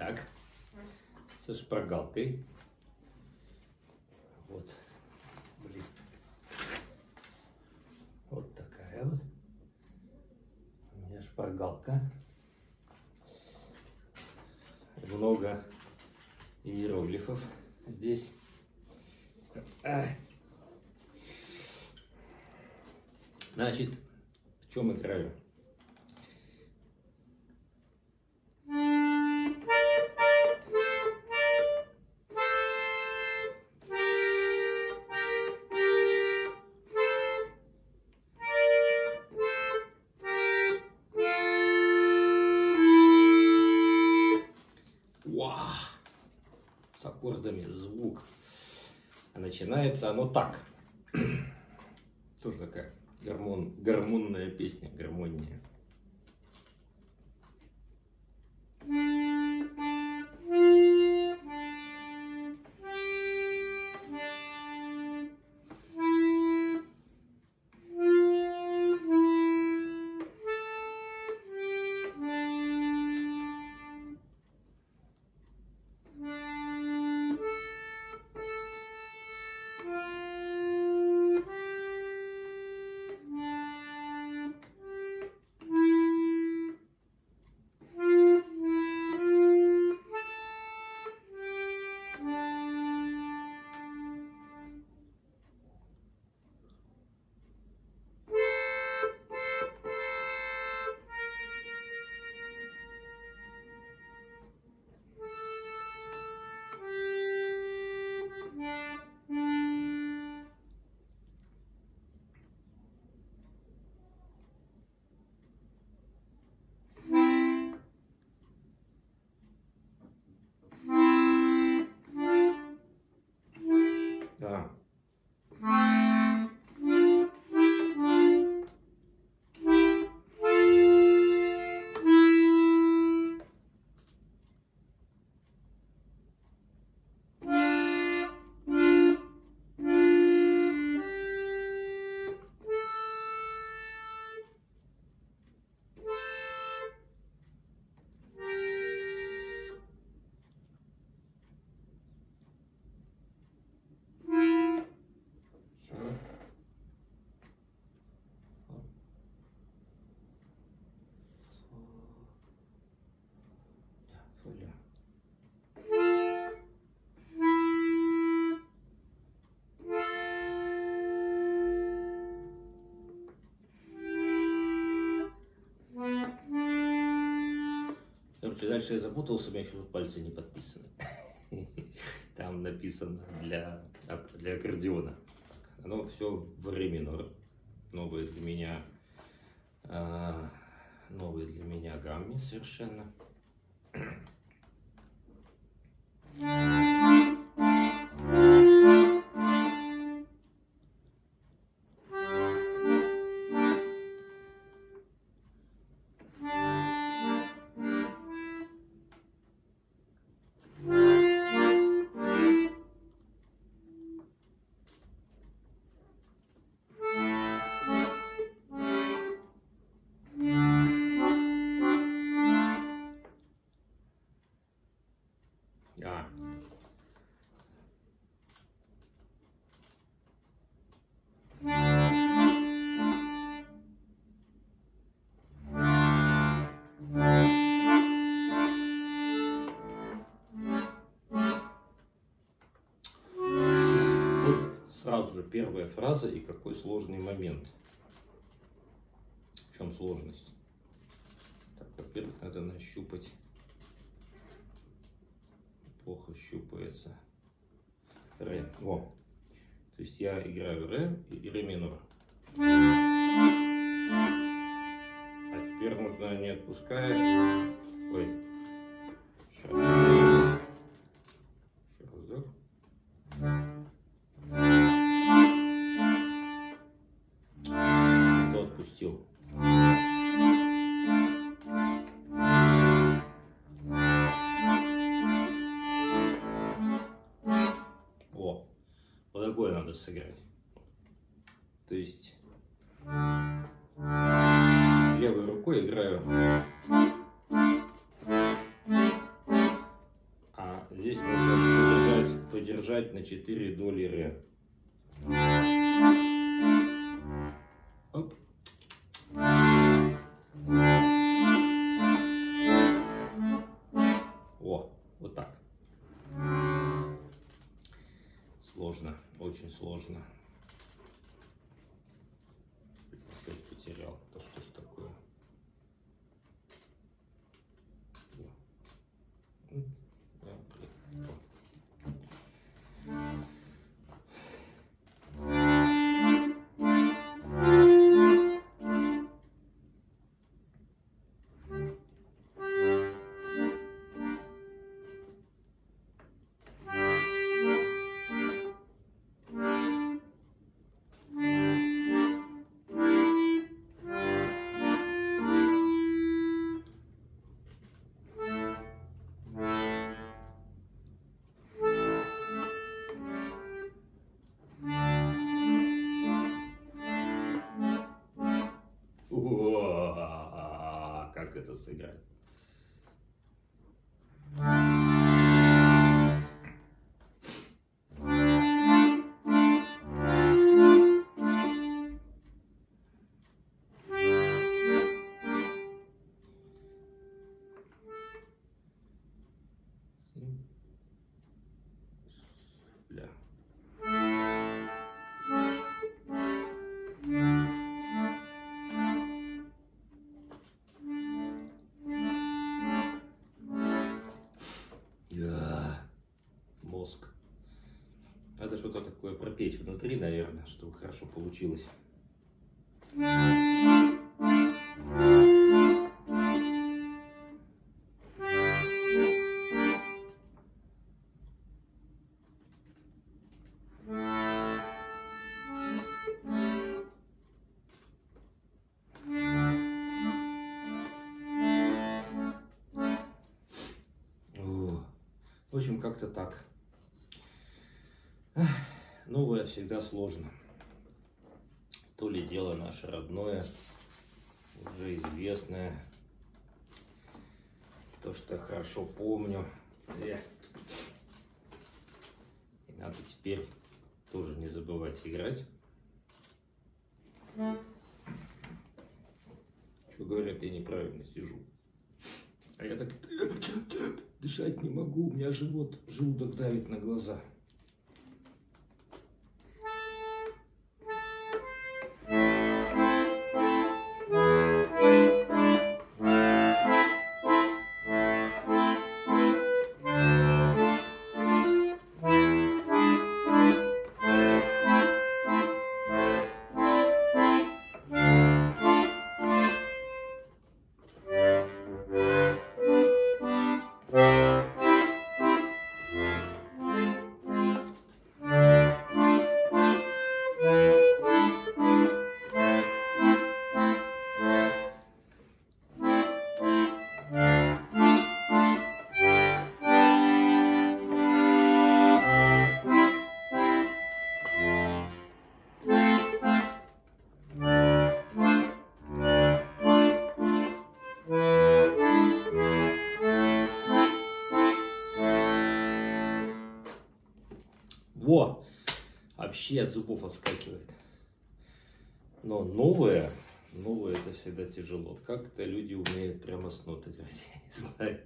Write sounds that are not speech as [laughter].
Так, со шпаргалкой. Вот, блин. Вот такая вот. У меня шпаргалка. Много иероглифов здесь. А. Значит, в чем играю? Уа! С аккордами звук. А начинается оно так. [clears throat] Тоже такая гормон, гормонная песня, гармония. Tá. Короче, дальше я запутался, у меня еще пальцы не подписаны. [laughs] Там написано для, для аккордеона. Оно все в ре минор. Новые для меня, а, новые для меня гамми совершенно. [clears throat] же первая фраза и какой сложный момент. В чем сложность? Так, во-первых, надо нащупать. Плохо щупается. Ре. Во. То есть я играю ре и ре минор. А теперь нужно не отпуская. Ой. другое надо сыграть. То есть левой рукой играю. А здесь нужно подержать, подержать на 4 доли ре. Оп. Сложно. Bye. Мозг. Надо что-то такое пропеть внутри, наверное, чтобы хорошо получилось. В общем, как-то так. Новое всегда сложно. То ли дело наше родное, уже известное. То, что я хорошо помню. Эх. И надо теперь тоже не забывать играть. Что говорят, я неправильно сижу. А я так дышать не могу, у меня живот, желудок давит на глаза. Во! Вообще от зубов отскакивает. Но новое, новое это всегда тяжело. Как-то люди умеют прямо с нот играть, [laughs] я не знаю.